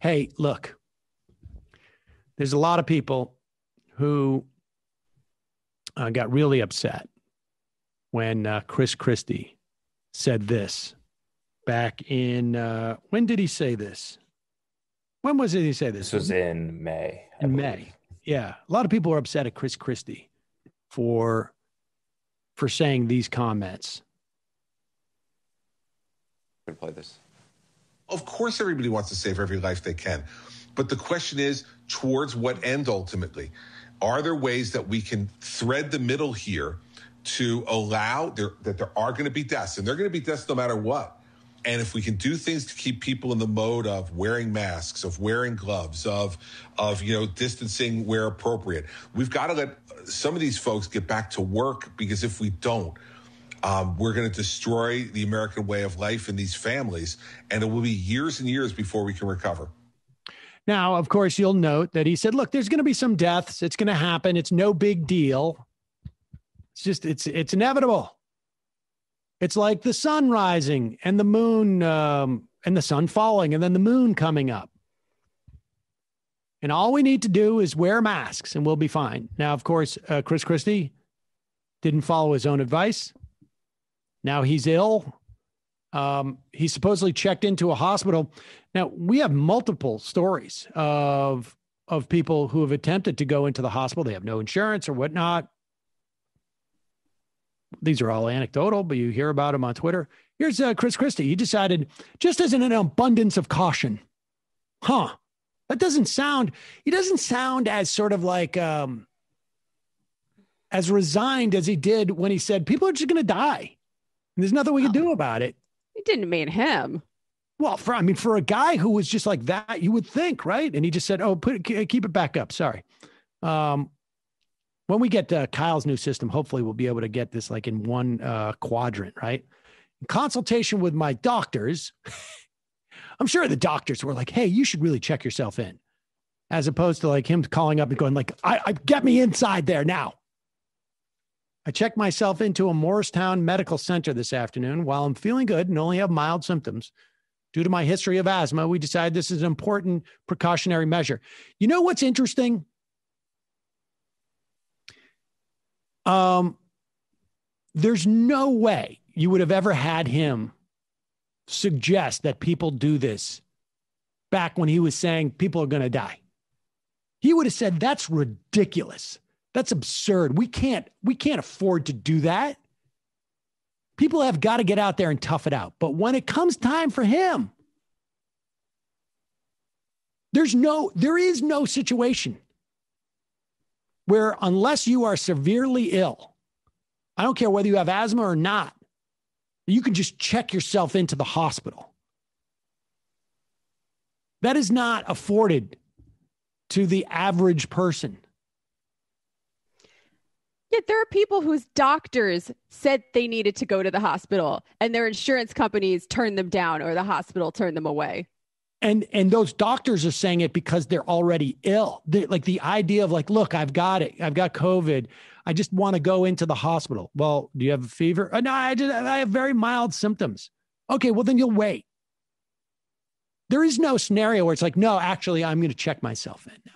Hey, look, there's a lot of people who uh, got really upset when uh, Chris Christie said this back in, uh, when did he say this? When was it he say this? This was in May. I in believe. May. Yeah. A lot of people are upset at Chris Christie for for saying these comments. I'm play this. Of course everybody wants to save every life they can. But the question is towards what end ultimately? Are there ways that we can thread the middle here to allow there, that there are going to be deaths and they're going to be deaths no matter what? And if we can do things to keep people in the mode of wearing masks, of wearing gloves, of of you know distancing where appropriate, we've got to let some of these folks get back to work because if we don't, um, we're going to destroy the American way of life in these families, and it will be years and years before we can recover. Now, of course, you'll note that he said, "Look, there's going to be some deaths. It's going to happen. It's no big deal. It's just it's it's inevitable." It's like the sun rising and the moon um, and the sun falling and then the moon coming up. And all we need to do is wear masks and we'll be fine. Now, of course, uh, Chris Christie didn't follow his own advice. Now he's ill. Um, he supposedly checked into a hospital. Now we have multiple stories of of people who have attempted to go into the hospital. They have no insurance or whatnot these are all anecdotal, but you hear about them on Twitter. Here's uh, Chris Christie. He decided, just as an abundance of caution, huh? That doesn't sound. He doesn't sound as sort of like um, as resigned as he did when he said people are just going to die. And there's nothing we can do about it. It didn't mean him. Well, for I mean, for a guy who was just like that, you would think, right? And he just said, "Oh, put it, keep it back up." Sorry. Um, when we get uh, Kyle's new system, hopefully we'll be able to get this like in one uh, quadrant, right? In consultation with my doctors, I'm sure the doctors were like, "Hey, you should really check yourself in," as opposed to like him calling up and going like, "I, I get me inside there now." I checked myself into a Morristown Medical Center this afternoon. While I'm feeling good and only have mild symptoms, due to my history of asthma, we decided this is an important precautionary measure. You know what's interesting? Um, there's no way you would have ever had him suggest that people do this back when he was saying people are going to die. He would have said that's ridiculous. That's absurd. We can't we can't afford to do that. People have got to get out there and tough it out. But when it comes time for him, there's no there is no situation where unless you are severely ill, I don't care whether you have asthma or not, you can just check yourself into the hospital. That is not afforded to the average person. Yet there are people whose doctors said they needed to go to the hospital and their insurance companies turned them down or the hospital turned them away. And and those doctors are saying it because they're already ill. They, like the idea of like look i've got it. I've got covid. I just want to go into the hospital. Well do you have a fever? Uh, no I, just, I have very mild symptoms. Okay well then you'll wait. There is no scenario where it's like no actually i'm going to check myself in now.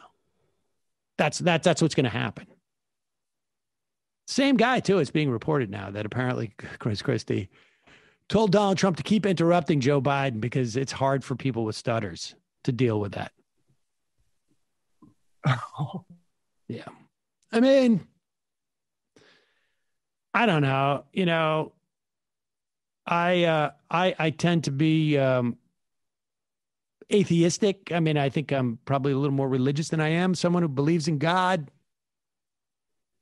That's that, that's what's going to happen same guy too it's being reported now that apparently chris christie told Donald Trump to keep interrupting Joe Biden because it's hard for people with stutters to deal with that. yeah. I mean, I don't know. You know, I uh, I I tend to be um, atheistic. I mean, I think I'm probably a little more religious than I am. Someone who believes in God.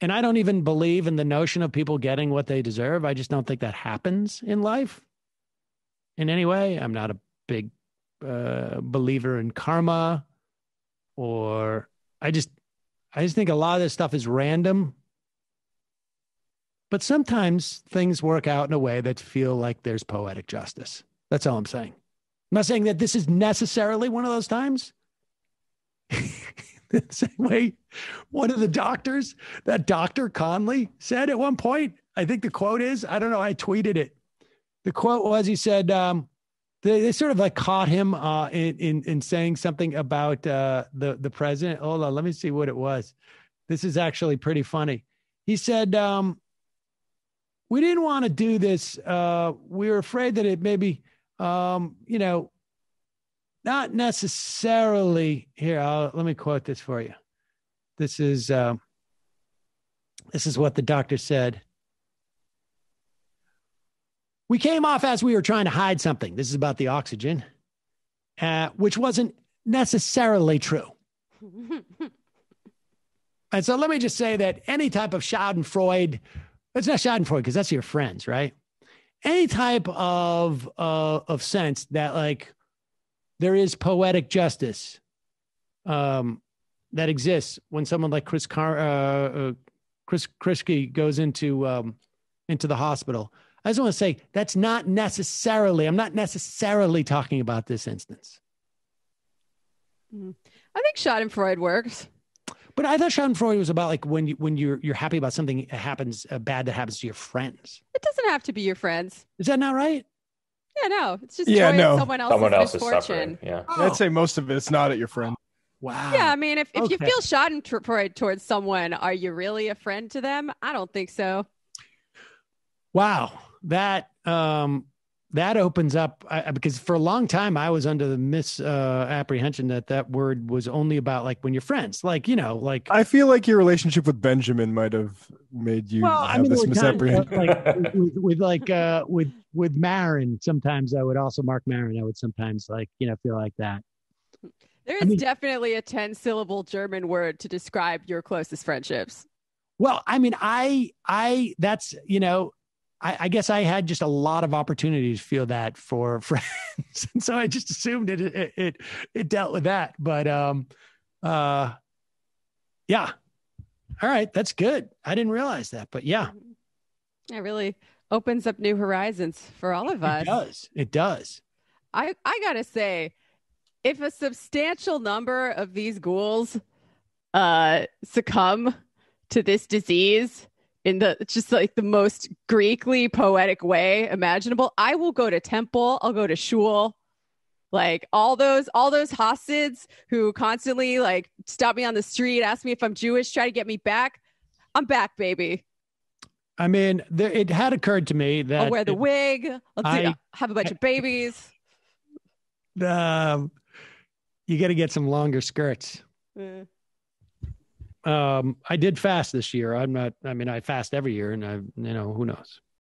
And I don't even believe in the notion of people getting what they deserve. I just don't think that happens in life in any way. I'm not a big uh, believer in karma or I just I just think a lot of this stuff is random. But sometimes things work out in a way that feel like there's poetic justice. That's all I'm saying. I'm not saying that this is necessarily one of those times. same way one of the doctors, that Dr. Conley said at one point, I think the quote is, I don't know, I tweeted it. The quote was, he said, um, they, they sort of like caught him uh, in, in in saying something about uh, the the president. Hold on, let me see what it was. This is actually pretty funny. He said, um, "We didn't want to do this. Uh, we were afraid that it maybe, um, you know, not necessarily." Here, I'll, let me quote this for you. This is uh, this is what the doctor said. We came off as we were trying to hide something. This is about the oxygen, uh, which wasn't necessarily true. and so let me just say that any type of Schadenfreude, it's not Schadenfreude because that's your friends, right? Any type of uh, of sense that like there is poetic justice um, that exists when someone like Chris Car- uh, uh, Chris Christie goes into um, into the hospital. I just want to say that's not necessarily. I'm not necessarily talking about this instance. Mm. I think Schadenfreude works. But I thought Schadenfreude was about like when you when you're you're happy about something that happens uh, bad that happens to your friends. It doesn't have to be your friends. Is that not right? Yeah, no. It's just Yeah, joy no. someone else's Someone else is suffering. Yeah. I'd say most of it's not at your friend. Wow. Yeah, I mean, if, if you Okay. feel Schadenfreude towards someone, are you really a friend to them? I don't think so. Wow. That um that opens up I, I- because for a long time I was under the misapprehension that that word was only about like when you're friends, like you know, like I feel like your relationship with Benjamin might have made you well, I have mean, this there were times, misapprehension. uh, like with, with like uh with with Maron. Sometimes I would also Marc Maron. I would sometimes like you know feel like that. There is I mean- definitely a 10 syllable German word to describe your closest friendships. Well, I mean, I I that's you know. I, I guess I had just a lot of opportunities to feel that for friends, and so I just assumed it it it, it dealt with that. But um, uh, yeah, all right, that's good. I didn't realize that, but yeah, It really opens up new horizons for all of us. it does. It does. I, I gotta say, if a substantial number of these ghouls uh, succumb to this disease in the just like the most Greekly poetic way imaginable, I will go to temple. I'll go to shul. Like all those all those Hasids who constantly like stop me on the street, ask me if I'm Jewish, try to get me back. I'm back, baby. I mean, there, it had occurred to me that I'll wear the it- wig. See, I- have a bunch of babies. um, you got to get some longer skirts. Eh. Um, I did fast this year. I'm not. I mean, I fast every year, and I, you know, who knows.